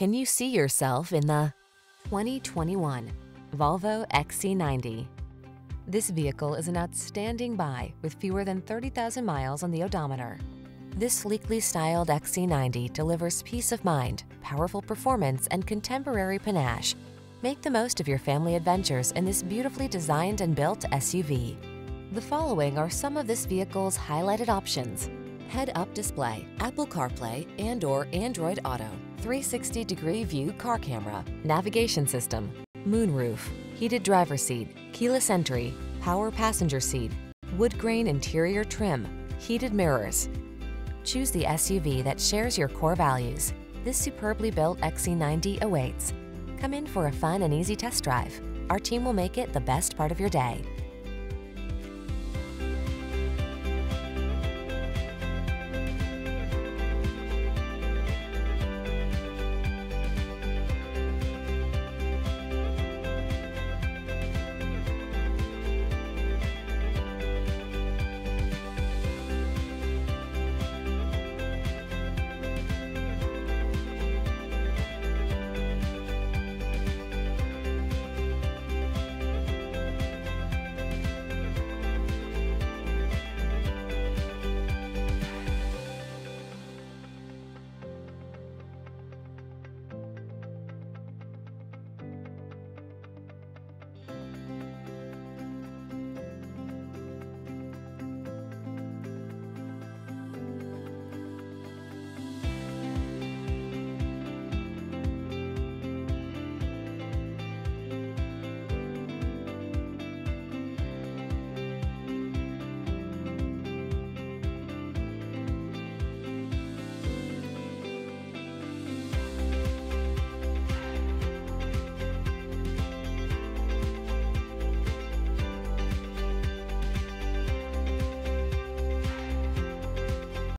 Can you see yourself in the 2021 Volvo XC90? This vehicle is an outstanding buy with fewer than 30,000 miles on the odometer. This sleekly styled XC90 delivers peace of mind, powerful performance, and contemporary panache. Make the most of your family adventures in this beautifully designed and built SUV. The following are some of this vehicle's highlighted options. Head-up display, Apple CarPlay and or Android Auto, 360-degree view car camera, navigation system, moonroof, heated driver seat, keyless entry, power passenger seat, wood grain interior trim, heated mirrors. Choose the SUV that shares your core values. This superbly built XC90 awaits. Come in for a fun and easy test drive. Our team will make it the best part of your day.